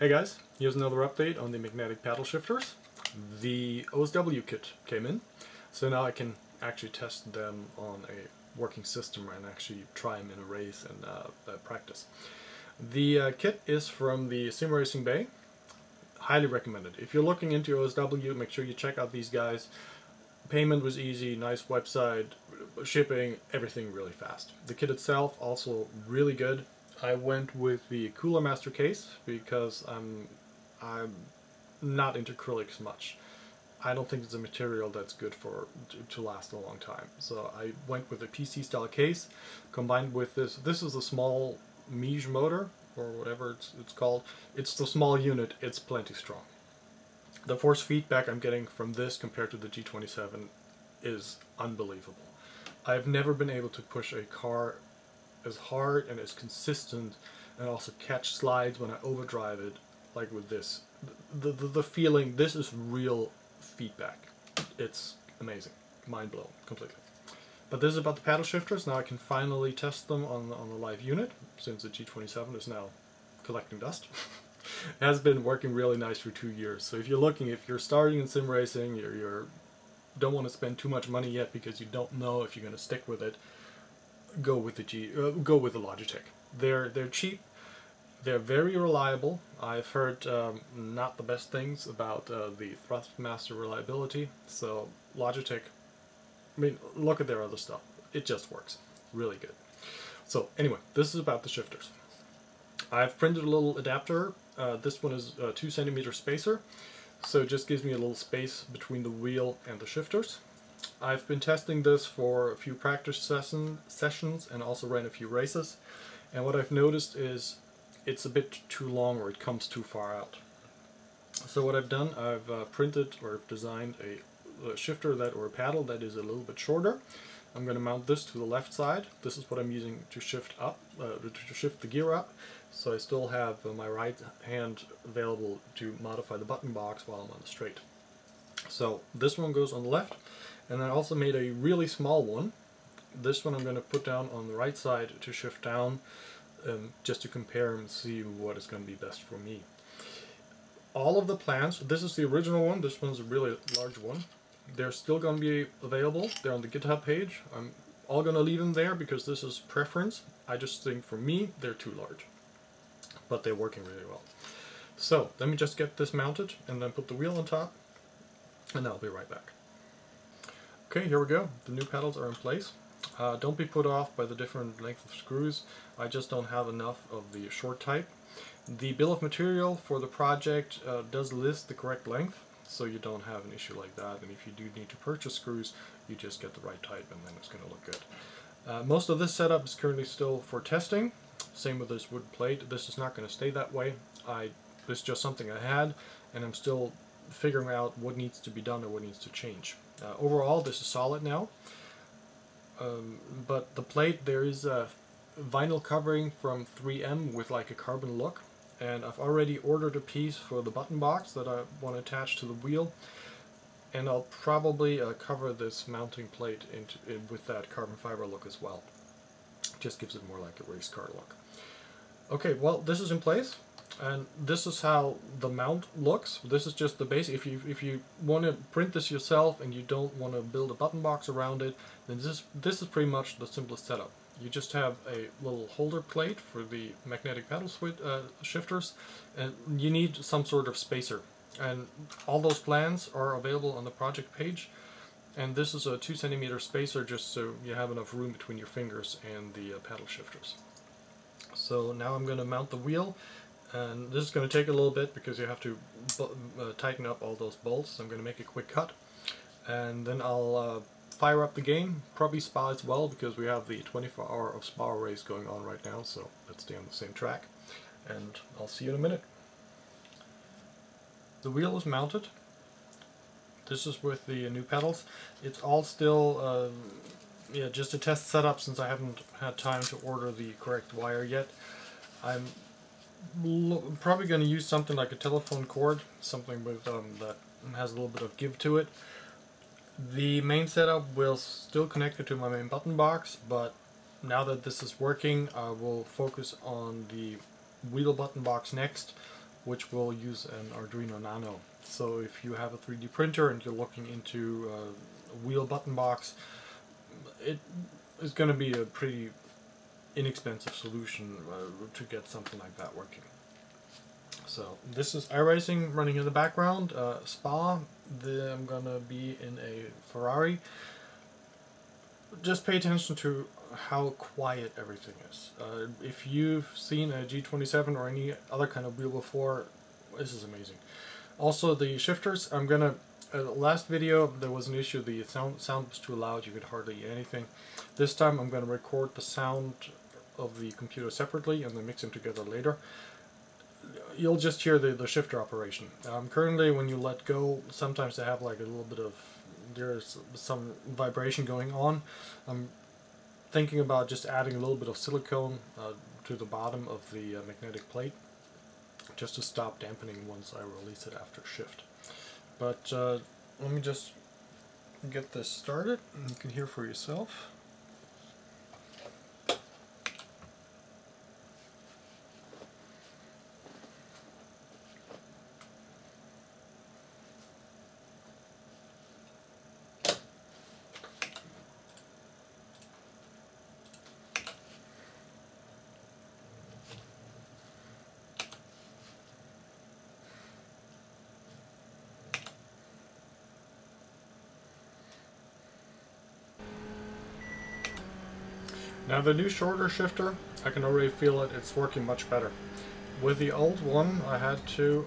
Hey guys, here's another update on the magnetic paddle shifters. The OSW kit came in, so now I can actually test them on a working system and actually try them in a race and uh, uh, practice. The uh, kit is from the Sim Racing Bay. Highly recommended. If you're looking into OSW, make sure you check out these guys. Payment was easy, nice website, shipping, everything really fast. The kit itself also really good. I went with the Cooler Master case because I'm I'm not into acrylics much. I don't think it's a material that's good for to, to, last a long time. So I went with a PC style case combined with this. This is a small MiGE motor or whatever it's, it's called. It's the small unit. It's plenty strong. The force feedback I'm getting from this compared to the G27 is unbelievable. I've never been able to push a car as hard and as consistent and also catch slides when I overdrive it like with this. The, the, the feeling, this is real feedback. It's amazing. Mind blown completely. But this is about the paddle shifters. Now I can finally test them on, on the live unit since the G27 is now collecting dust. it has been working really nice for two years. So if you're looking, if you're starting in sim racing, you're, you're don't want to spend too much money yet because you don't know if you're going to stick with it, go with the G, uh, go with the Logitech. They're they're cheap, they're very reliable. I've heard um, not the best things about uh, the Thrustmaster reliability. So Logitech, I mean, look at their other stuff. It just works, really good. So anyway, this is about the shifters. I've printed a little adapter. Uh, this one is a two centimeter spacer. So it just gives me a little space between the wheel and the shifters. I've been testing this for a few practice session, sessions and also ran a few races. And what I've noticed is it's a bit too long or it comes too far out. So what I've done, I've uh, printed or designed a, a, shifter that or a paddle that is a little bit shorter. I'm going to mount this to the left side. This is what I'm using to shift up, uh, to shift the gear up. So I still have uh, my right hand available to modify the button box while I'm on the straight. So this one goes on the left, and I also made a really small one. This one I'm going to put down on the right side to shift down, um, just to compare and see what is going to be best for me. All of the plans, this is the original one, this one's a really large one. They're still going to be available. They're on the GitHub page. I'm all going to leave them there because this is preference. I just think for me, they're too large. But they're working really well. So, let me just get this mounted and then put the wheel on top and I'll be right back. Okay, here we go. The new pedals are in place. Uh, don't be put off by the different length of screws. I just don't have enough of the short type. The bill of material for the project uh, does list the correct length, so you don't have an issue like that. And if you do need to purchase screws, you just get the right type and then it's going to look good. Uh, most of this setup is currently still for testing. Same with this wood plate. This is not going to stay that way. I This is just something I had, and I'm still figuring out what needs to be done or what needs to change. Uh, overall, this is solid now. Um, but the plate, there is a vinyl covering from 3M with like a carbon look. And I've already ordered a piece for the button box that I want to attach to the wheel. And I'll probably uh, cover this mounting plate into, in, with that carbon fiber look as well. Just gives it more like a race car look. Okay, well, this is in place and this is how the mount looks. This is just the base. If you if you want to print this yourself and you don't want to build a button box around it, then this this is pretty much the simplest setup. You just have a little holder plate for the magnetic paddle uh, shifters, and you need some sort of spacer. And all those plans are available on the project page. And this is a two centimeter spacer just so you have enough room between your fingers and the uh, paddle shifters. So now I'm going to mount the wheel and this is going to take a little bit because you have to uh, tighten up all those bolts. So I'm going to make a quick cut and then I'll uh, fire up the game, probably Spa as well because we have the 24 hour of Spa race going on right now so let's stay on the same track and I'll see you in a minute. The wheel is mounted. This is with the new pedals. It's all still um, yeah, just a test setup since I haven't had time to order the correct wire yet. I'm probably going to use something like a telephone cord, something with um, that has a little bit of give to it. The main setup will still connect it to my main button box, but now that this is working, I will focus on the wheel button box next. which will use an Arduino Nano. So if you have a 3D printer and you're looking into uh, a wheel button box, it is going to be a pretty inexpensive solution uh, to get something like that working. So this is iRacing running in the background. Uh, Spa, the, I'm gonna be in a Ferrari. Just pay attention to how quiet everything is. Uh, if you've seen a G27 or any other kind of wheel before, this is amazing. Also the shifters, I'm gonna, uh, last video there was an issue, the sound, sound was too loud, you could hardly hear anything. This time I'm gonna record the sound of the computer separately and then mix them together later you'll just hear the, the shifter operation. Um, currently, when you let go, sometimes they have like a little bit of, there's some vibration going on. I'm thinking about just adding a little bit of silicone uh, to the bottom of the uh, magnetic plate just to stop dampening once I release it after shift. But uh, let me just get this started and you can hear for yourself. Now the new shorter shifter, I can already feel it, it's working much better. With the old one, I had to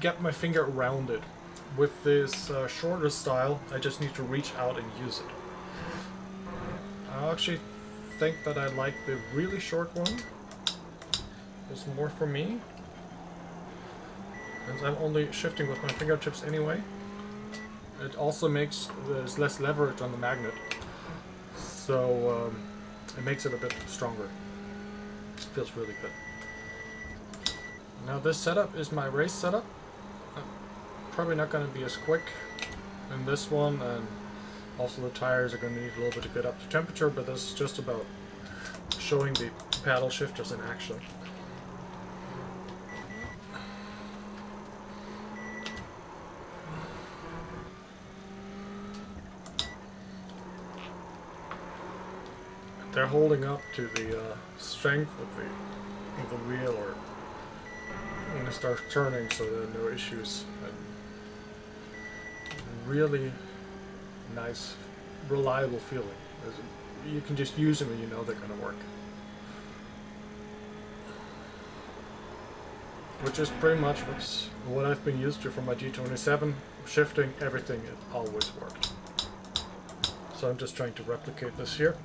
get my finger around it. With this uh, shorter style, I just need to reach out and use it. I actually think that I like the really short one. It's more for me. Since I'm only shifting with my fingertips anyway. It also makes there's less leverage on the magnet, so um, it makes it a bit stronger. It feels really good. Now this setup is my race setup. I'm probably not going to be as quick in this one, and also the tires are going to need a little bit to get up to temperature, but this is just about showing the paddle shifters in action. They're holding up to the uh, strength of the of the wheel or when it starts turning so there are no issues. And really nice reliable feeling. You can just use them and you know they're going to work. Which is pretty much what's, what I've been used to for my G27 shifting everything it always worked. So I'm just trying to replicate this here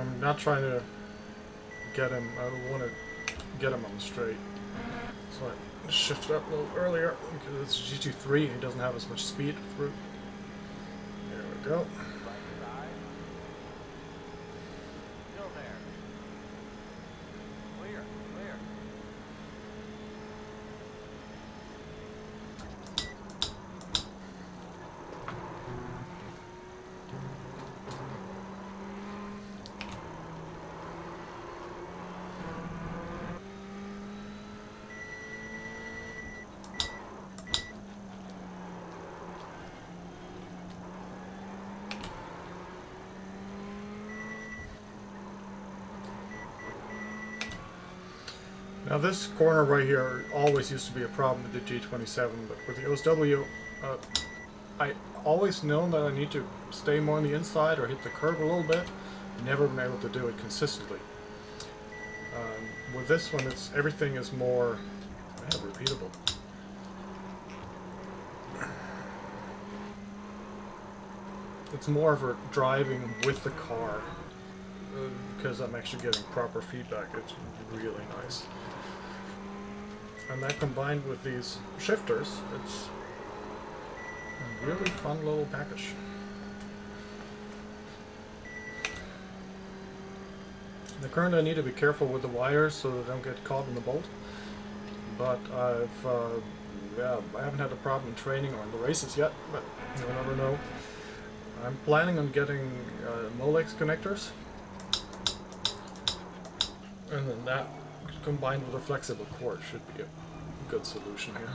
I'm not trying to get him, I want to get him on the straight. So I shifted up a little earlier because it's GT3 and doesn't have as much speed through. There we go. Now this corner right here always used to be a problem with the G27, but with the OSW, uh, I always known that I need to stay more on the inside or hit the curb a little bit. Never been able to do it consistently. Um, with this one, it's everything is more yeah, repeatable. It's more of a driving with the car uh, because I'm actually getting proper feedback. It's really nice and that combined with these shifters, it's A really fun little package. The current I need to be careful with the wires so they don't get caught in the bolt. But I've, uh, yeah, I haven't had a problem in training or in the races yet, but you never know. I'm planning on getting uh, Molex connectors. And then that combined with a flexible core should be a good solution here.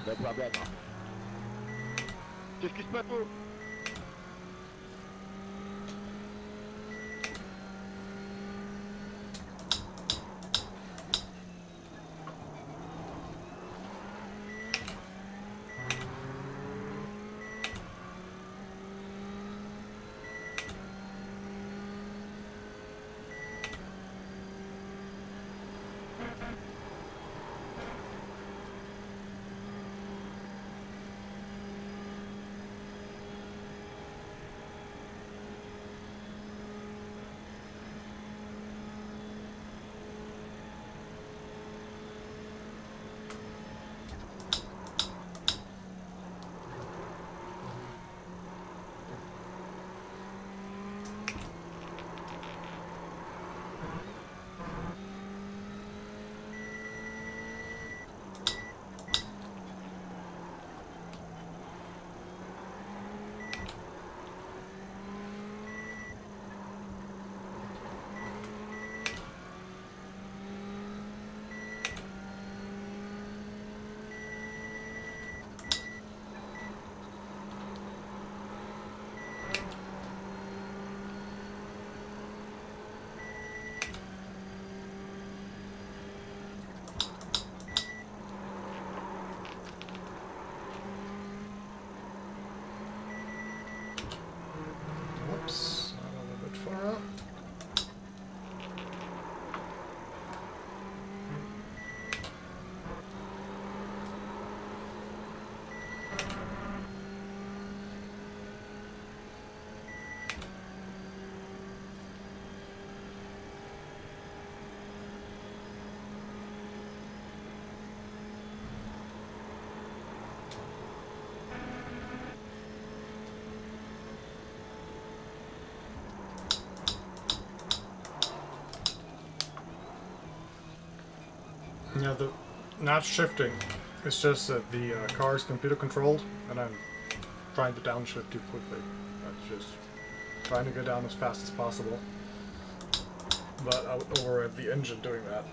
The not shifting. It's just that the uh, car is computer controlled, and I'm trying to downshift too quickly. I'm just trying to go down as fast as possible, but I would override the engine doing that.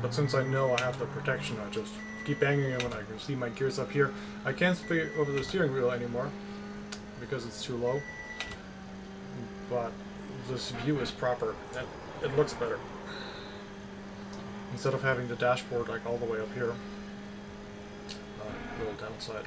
But since I know I have the protection, I just keep banging it when I can see my gears up here. I can't see over the steering wheel anymore because it's too low. But this view is proper and it looks better. Instead of having the dashboard like all the way up here. Uh, little downside.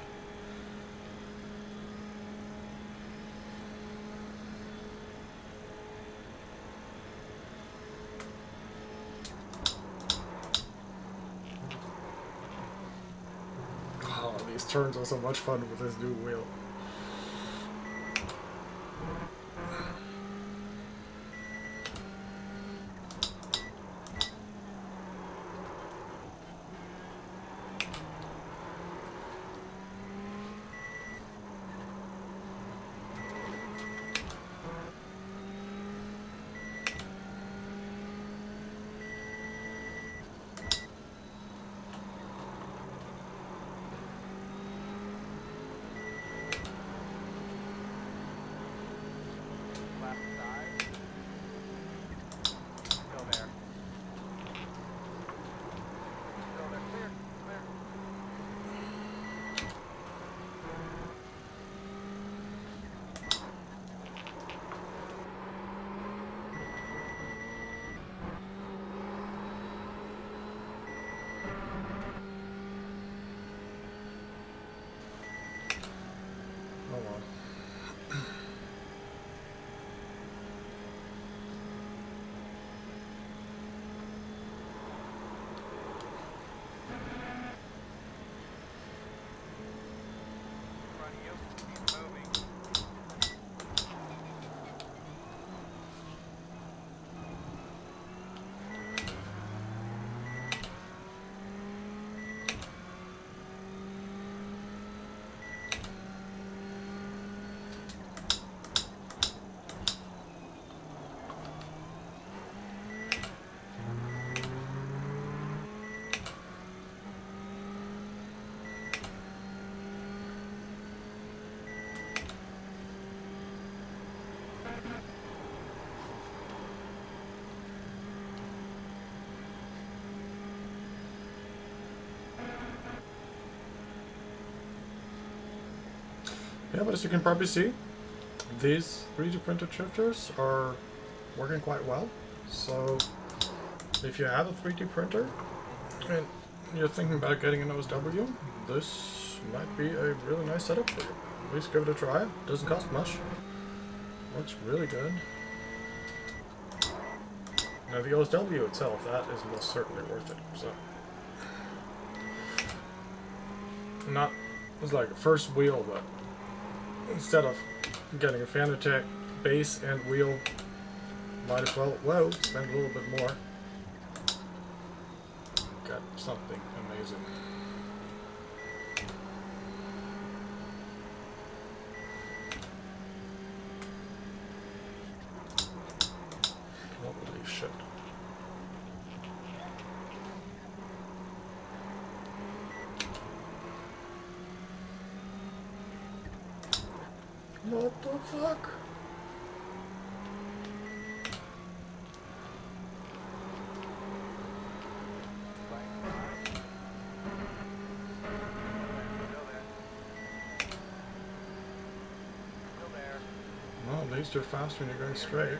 Oh, these turns are so much fun with this new wheel. Yeah, but as you can probably see, these 3D printed shifters are working quite well. So if you have a 3D printer and you're thinking about getting an OSW, this might be a really nice setup for you. At least give it a try. Doesn't cost much. Looks really good. Now the OSW itself, that is most certainly worth it. So not it's like a first wheel, but instead of getting a Fanatec base and wheel, might as well whoa spend a little bit more. Got something amazing. What the fuck? Well, at least you're faster when you're going straight.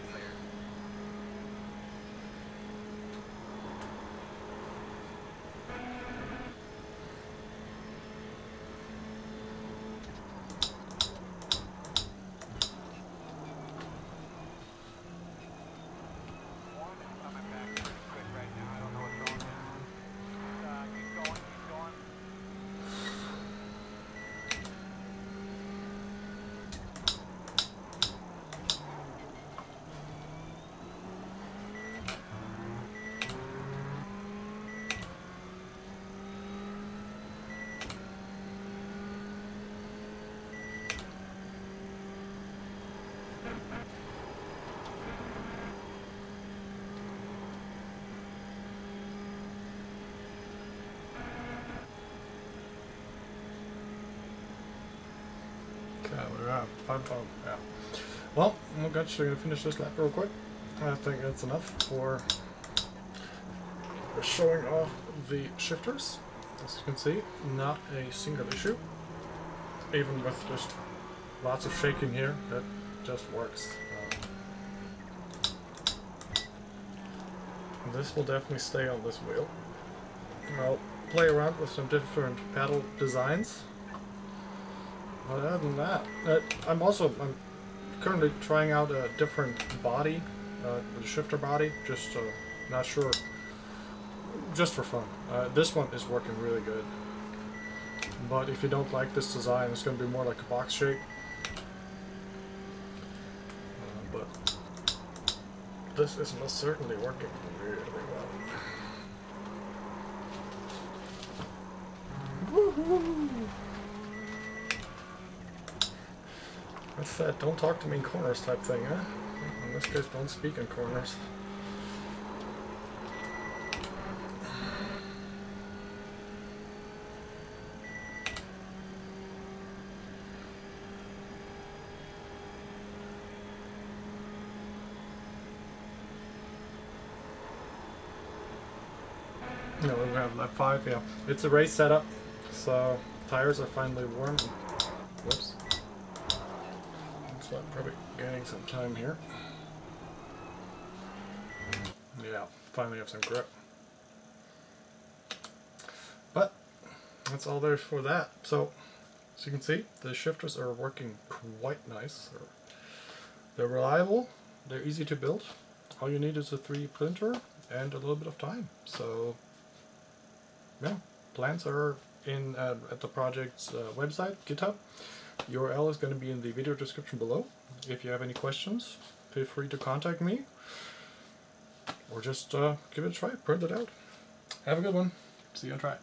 We're five oh, yeah. Well, I'm actually gonna finish this lap real quick. I think that's enough for showing off the shifters. As you can see, not a single issue. Even with just lots of shaking here, that just works. Um, this will definitely stay on this wheel. I'll play around with some different paddle designs other than that, uh, I'm also I'm currently trying out a different body, uh, the shifter body. Just uh, not sure, just for fun. Uh, this one is working really good. But if you don't like this design, it's going to be more like a box shape. Uh, but this is most certainly working really well. Woohoo! That's that don't talk to me in corners type thing, huh? In this case, don't speak in corners. No, we have lap 5, yeah. It's a race setup, so tires are finally warm. Whoops. So I'm probably gaining some time here. Yeah, finally have some grip. But that's all there for that. So as you can see, the shifters are working quite nice. They're, they're reliable, they're easy to build. All you need is a 3D printer and a little bit of time. So yeah, plans are in uh, at the project's uh, website, GitHub. URL is going to be in the video description below. If you have any questions, feel free to contact me or just uh, give it a try, print it out. Have a good one. See you on track.